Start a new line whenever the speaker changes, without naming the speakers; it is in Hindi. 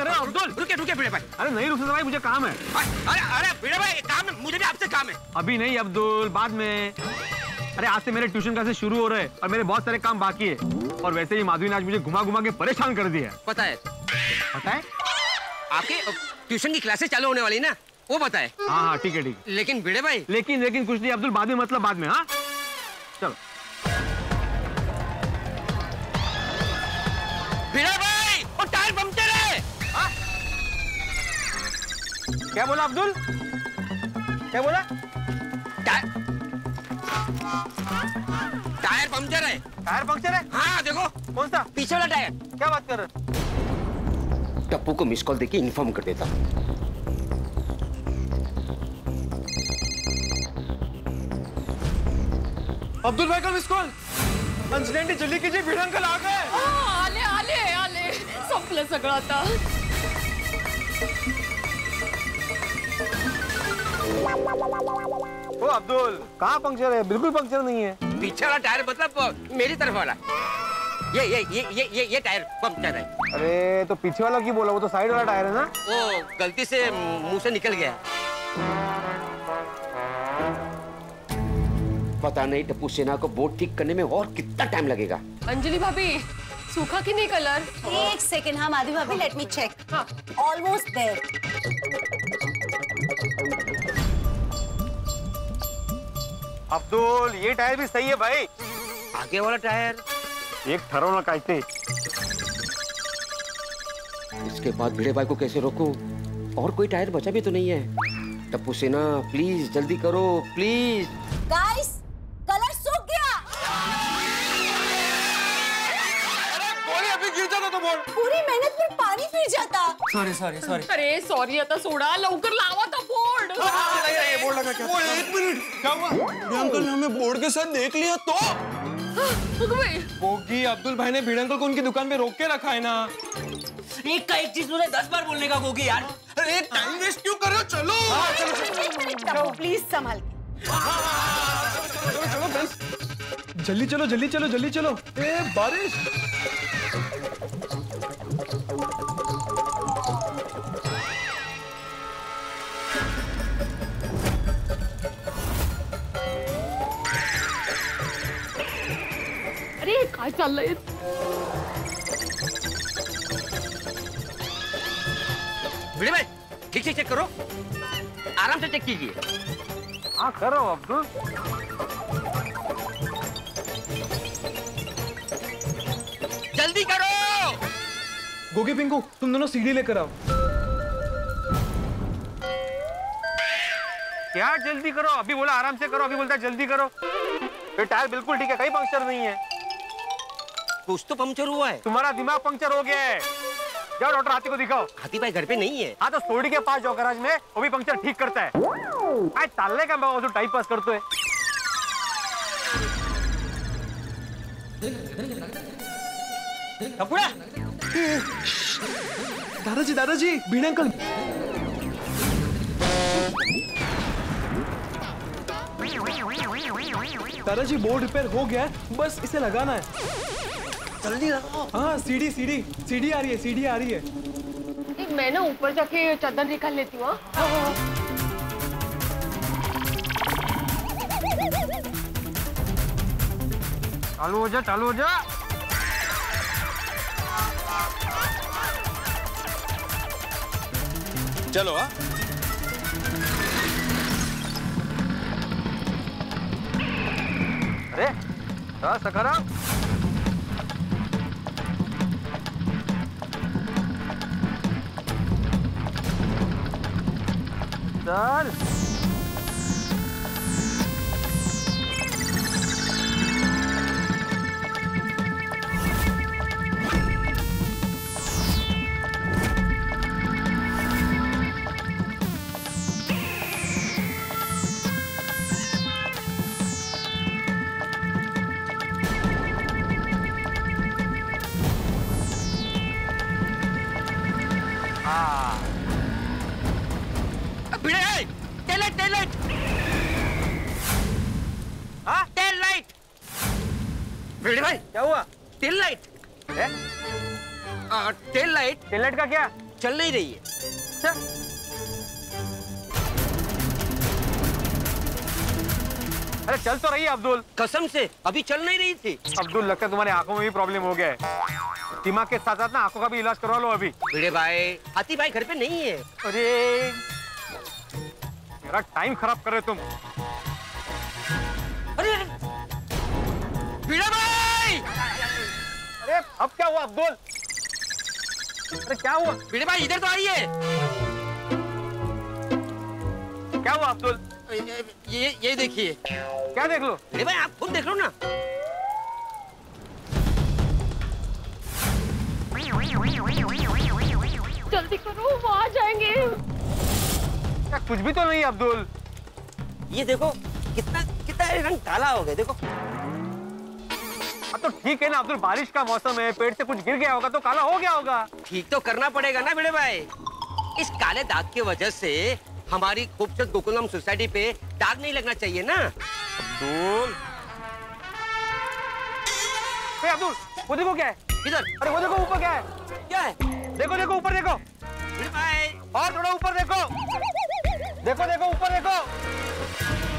कर। रहे हो अब्दुल
रुके रुके भिड़े भाई।
अरे नहीं रुक भाई मुझे काम है।
अरे अरे भिड़े भाई काम है मुझे भी आपसे काम है।
अभी नहीं अब्दुल बाद में। अरे आज से मेरे ट्यूशन क्लासेस शुरू हो रहे हैं और मेरे बहुत सारे काम बाकी है। और वैसे ही माधवी ने आज मुझे घुमा घुमा के परेशान कर दिया
पता है।
पता है?
आपके ट्यूशन की क्लासेस चालू होने वाली ना? वो पता है।
हाँ हाँ ठीक है ठीक
लेकिन भिड़े भाई
लेकिन लेकिन कुछ नहीं अब्दुल बाद में मतलब बाद में हाँ? चलो। क्या बोला अब्दुल? क्या बोला?
टायर टायर पंक्चर है।
टायर पंक्चर है?
हाँ देखो।
कौन सा?
पीछे वाला टायर।
क्या बात कर रहे
टप्पू को मिस कॉल देके इन्फॉर्म कर देता।
अब्दुल भाई का मिस कॉल अंजली जल्दी कीजिए भिड़ अंकल आ गए।
हा, आले आले आले। संपलं सगळं आता
ओ अब्दुल। कहाँ पंक्चर है? बिल्कुल पंक्चर नहीं है।
पीछे वाला टायर मतलब मेरी तरफ़ वाला। ये ये ये ये ये ये टायर पंक्चर है।
अरे तो पीछे वाला क्यों बोला? वो तो साइड वाला टायर है ना?
वो गलती से मुँह से निकल गया। पता नहीं टप्पू सेना को बोट ठीक करने में और कितना टाइम लगेगा।
अंजलि भाभी सूखा की नहीं कलर?
एक सेकेंड हाँ माधवी भाभी लेट मी चेक
हाँ।
ऑलमोस्ट देयर
अब्दुल ये टायर भी सही है भाई।
आगे वाला टायर।
एक ठरवणं काय ते
इसके बाद भिड़े भाई को कैसे रोकूं? और कोई टायर बचा भी तो नहीं है। टप्पू सेना प्लीज़ जल्दी करो प्लीज़
गाइस कलर सूख गया।
अरे अभी गिर जाता तो बोल।
पूरी मेहनत पर पानी फिर जाता।
सॉरी सॉरी सॉरी
अरे सॉरी आता सोडा लवकर लावा तो।
क्या हुआ अंकल ने हमें बोर्ड के साथ देख लिया तो गोगी अब्दुल भाई ने भिड़ अंकल को उनकी दुकान पे रोक के रखा है ना
एक का एक चीज़ मुझे दस बार बोलने का गोगी यार
अरे टाइम वेस्ट क्यों कर रहे हो चलो
प्लीज़ संभाल के
जल्दी चलो जल्दी चलो जल्दी चलो ए बारिश
चाललंय
भिड़े भाई ठीक से चेक करो। आराम से चेक कीजिए।
हाँ करो अब्दुल।
जल्दी करो।
गोगी पिंकू तुम दोनों सीढ़ी लेकर आओ। क्या जल्दी करो। अभी बोला आराम से करो अभी बोलता जल्दी करो। ये टायर बिल्कुल ठीक है कहीं पंक्चर नहीं है।
कुछ तो पंक्चर हुआ है।
तुम्हारा दिमाग पंक्चर हो गया है। जाओ डॉक्टर हाथी को दिखाओ।
हाथी भाई घर पे नहीं है।
हाँ तो सोडी के पास जाओ गराज में वो भी पंक्चर ठीक करता है। काय चाललंय का बाबा टाइम पास करतोय
कपूरा!
दादाजी दादाजी बीण अंकल। दादाजी बोर्ड रिपेयर हो गया है बस इसे लगाना है। जल्दी लगाओ हाँ सीढ़ी सीढ़ी सीढ़ी आ रही है सीढ़ी आ रही है।
मैं ना ऊपर जाके चादर निकाल लेती हूँ हाँ?
चालू हो जा चालू हो जा।
चलो हाँ।
अरे हाँ चल
Bhide tail light tail light हाँ टेल लाइट भिड़े भाई
क्या हुआ
tail light tail light
tail light का क्या
चल नहीं रही है
अरे चल तो रही है अब्दुल
कसम से अभी चल नहीं रही थी
अब्दुल लगता है तुम्हारी आँखों में भी प्रॉब्लम हो गया है दिमाग के साथ साथ ना आँखों का भी इलाज करवा लो अभी
भिड़े भाई हाथी भाई घर पे नहीं है
अरे मेरा टाइम खराब कर रहे तुम।
अरे भिड़े भाई!
अरे अब क्या हुआ? अब्दुल अरे क्या हुआ?
भिड़े भाई इधर तो आइए
क्या हुआ अब्दुल?
ये ये देखिए।
क्या देख लो?
भिड़े भाई आप खुद देख लो ना।
जल्दी करो वो आ जाएँगे।
कुछ भी तो नहीं अब्दुल।
ये देखो कितना कितना रंग काला हो गया देखो।
अब तो ठीक है ना अब्दुल बारिश का मौसम है पेड़ से कुछ गिर गया होगा तो काला हो गया होगा।
ठीक तो करना पड़ेगा ना भिड़े भाई। इस काले दाग की वजह से हमारी खूबसूरत गोकुलम सोसाइटी पे दाग नहीं लगना चाहिए ना।
अब्दुल। अब्दुल वो देखो क्या है?
इधर।
अरे वो देखो ऊपर क्या है?
क्या है?
देखो देखो ऊपर देखो। और थोड़ा ऊपर देखो। देखो देखो ऊपर देखो।